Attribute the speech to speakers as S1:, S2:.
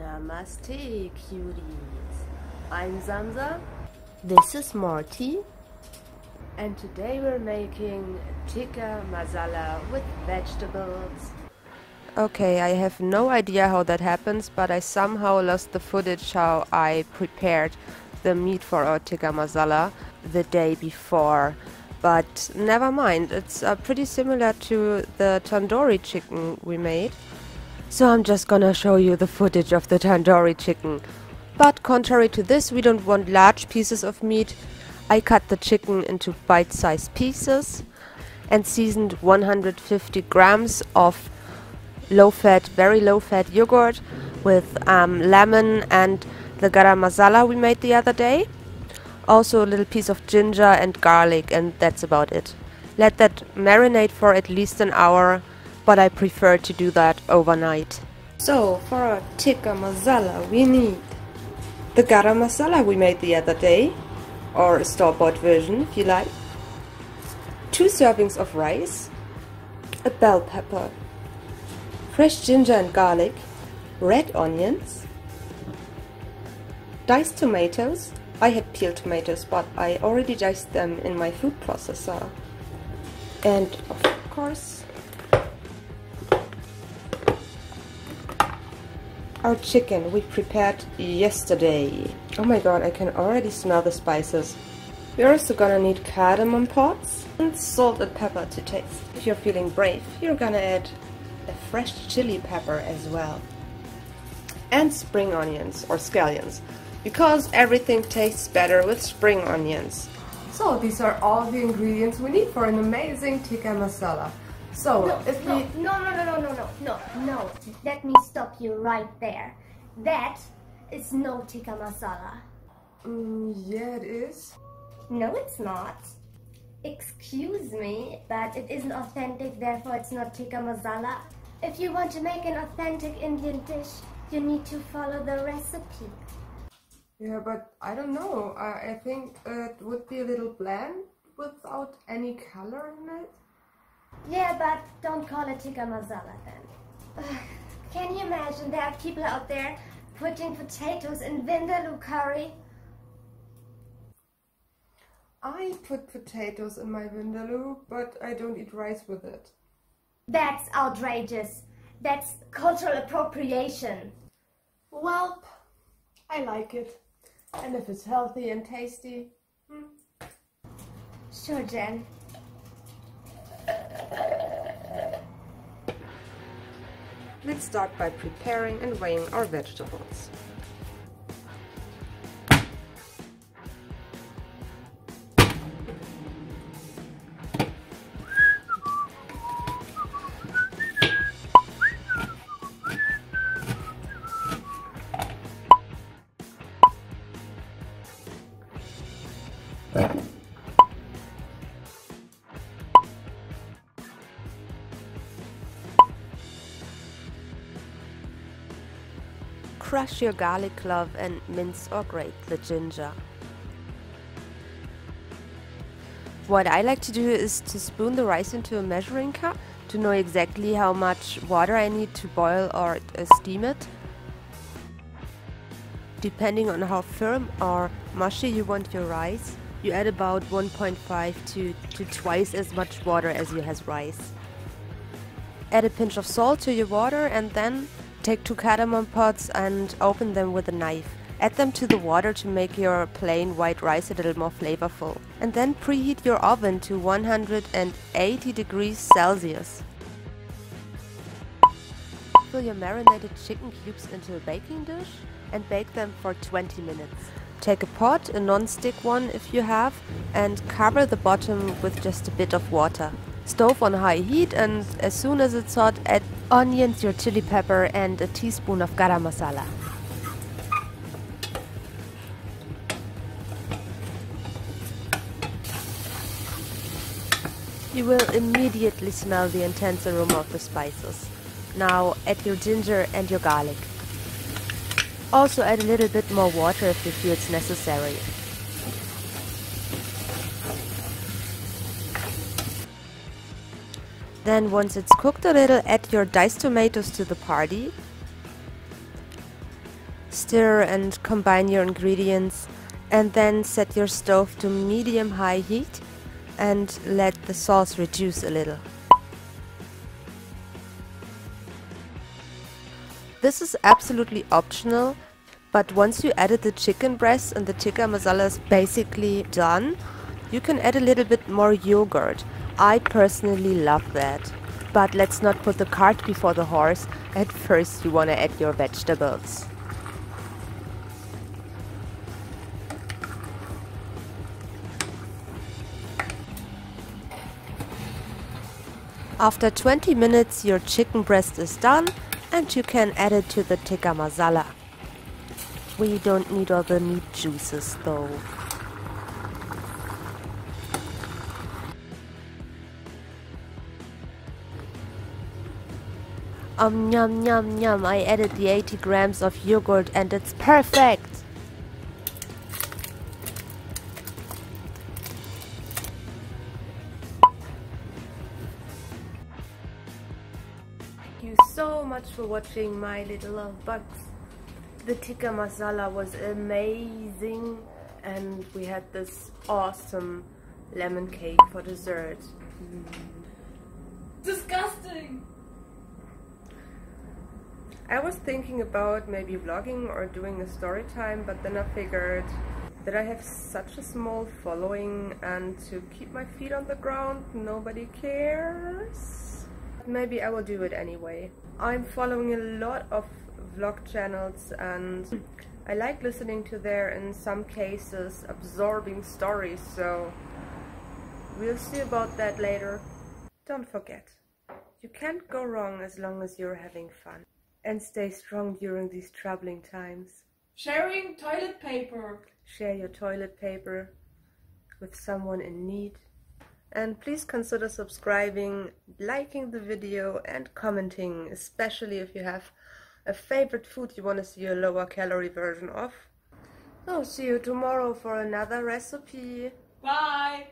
S1: Namaste, cuties. I'm Samsa. This is Marty. And today we're making tikka masala with vegetables. Okay, I have no idea how that happens, but I somehow lost the footage how I prepared the meat for our tikka masala the day before. But never mind, it's uh, pretty similar to the tandoori chicken we made. So I'm just gonna show you the footage of the tandoori chicken. But contrary to this, we don't want large pieces of meat. I cut the chicken into bite-sized pieces and seasoned 150 grams of low-fat, very low-fat yogurt with um, lemon and the garam masala we made the other day. Also a little piece of ginger and garlic and that's about it. Let that marinate for at least an hour, but I prefer to do that overnight. So for our tikka masala we need the garam masala we made the other day, or a store-bought version if you like, two servings of rice, a bell pepper, fresh ginger and garlic, red onions, diced tomatoes, I had peeled tomatoes, but I already diced them in my food processor. And of course, our chicken we prepared yesterday. Oh my god, I can already smell the spices. We're also gonna need cardamom pods and salt and pepper to taste. If you're feeling brave, you're gonna add a fresh chili pepper as well. And spring onions or scallions because everything tastes better with spring onions. So these are all the ingredients we need for an amazing tikka masala. So
S2: no,
S1: if
S2: no,
S1: we
S2: no, no, no, no, no, no, no, no. Let me stop you right there. That is no tikka masala.
S1: mm, yeah it is.
S2: No, it's not. Excuse me, but it isn't authentic, therefore it's not tikka masala. If you want to make an authentic Indian dish, you need to follow the recipe.
S1: Yeah, but I don't know. I, I think it would be a little bland without any color in it.
S2: Yeah, but don't call it tikka masala then. Ugh, Can you imagine there are people out there putting potatoes in vindaloo curry?
S1: I put potatoes in my vindaloo, but I don't eat rice with it.
S2: That's outrageous. That's cultural appropriation.
S1: Well, I like it. And if it's healthy and tasty, hmm,
S2: Sure, Jen.
S1: Let's start by preparing and weighing our vegetables. Crush your garlic clove and mince or grate the ginger. What I like to do is to spoon the rice into a measuring cup to know exactly how much water I need to boil or uh, steam it. Depending on how firm or mushy you want your rice, you add about 1.5 to, to twice as much water as you has rice. Add a pinch of salt to your water and then take two cardamom pods and open them with a knife. Add them to the water to make your plain white rice a little more flavorful. And then preheat your oven to 180 degrees Celsius. Fill your marinated chicken cubes into a baking dish and bake them for 20 minutes. Take a pot, a non-stick one if you have, and cover the bottom with just a bit of water. Stove on high heat and as soon as it's hot add onions, your chili pepper and a teaspoon of garam masala. You will immediately smell the intense aroma of the spices. Now add your ginger and your garlic. Also add a little bit more water if you feel it's necessary. Then once it's cooked a little, add your diced tomatoes to the party. Stir and combine your ingredients and then set your stove to medium-high heat and let the sauce reduce a little. This is absolutely optional, but once you added the chicken breast and the tikka masala is basically done, you can add a little bit more yogurt. I personally love that. But let's not put the cart before the horse. At first you want to add your vegetables. After 20 minutes your chicken breast is done and you can add it to the tikka masala. We don't need all the meat juices though. Um, yum, yum, yum. I added the 80 grams of yogurt and it's perfect. Thank you so much for watching my little love bugs. The tikka masala was amazing and we had this awesome lemon cake for dessert. Mm.
S3: Disgusting!
S1: I was thinking about maybe vlogging or doing a story time, but then I figured that I have such a small following and to keep my feet on the ground, nobody cares. Maybe I will do it anyway. I'm following a lot of vlog channels and I like listening to their, in some cases, absorbing stories, so we'll see about that later. Don't forget, you can't go wrong as long as you're having fun. And stay strong during these troubling times.
S3: Sharing toilet paper.
S1: Share your toilet paper with someone in need. And please consider subscribing, liking the video and commenting, especially if you have a favorite food you want to see a lower calorie version of. So see you tomorrow for another recipe.
S3: Bye!